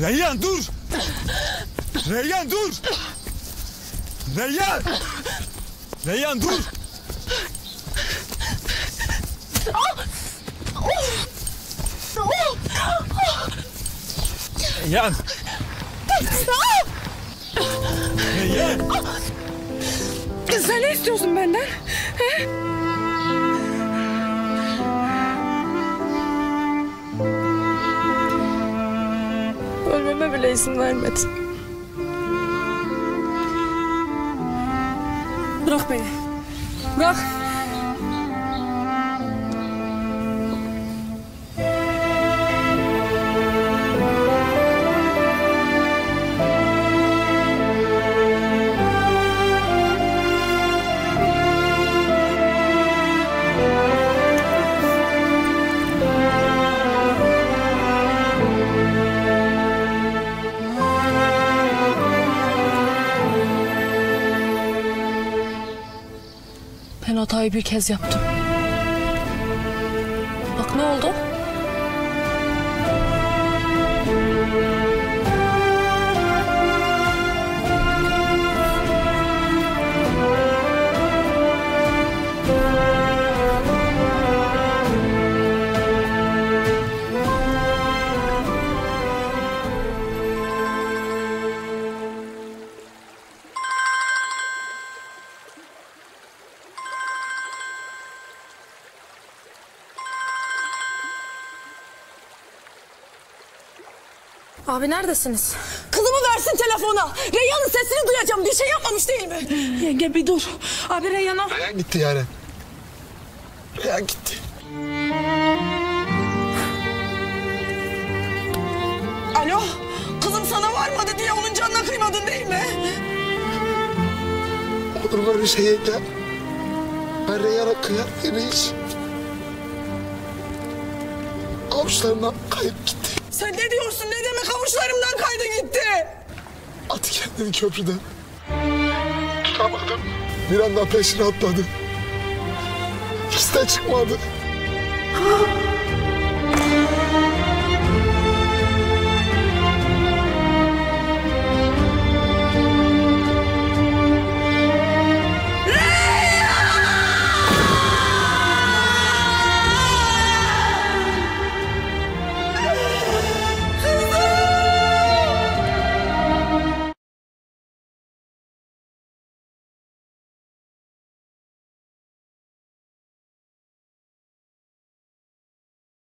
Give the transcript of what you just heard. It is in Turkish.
Reyyan dur! Reyyan dur! Reyyan! Reyyan dur! Reyyan! Reyyan! Sen ne istiyorsun benden? He? lezen mit. Brug ben. Brug. Ben hatayı bir kez yaptım. Bak ne oldu? Abi neredesiniz? Kızımı versin telefona. Reyhan'ın sesini duyacağım. Bir şey yapmamış değil mi? Yenge bir dur. Abi Reyhan'a. Reyhan gitti yani. Reyhan gitti. Alo. Kızım sana varmadı diye onun canına kıymadın değil mi? Olur mu öyle şey yenge? Ben Reyhan'a kıyar mıyım hiç? Avuçlarından kayıp gitti. Sen ne diyorsun? Ne demek avuçlarımdan kaydı gitti? Attı kendini köprüden. Tutamadım. Bir anda peşine atladı. De çıkmadı.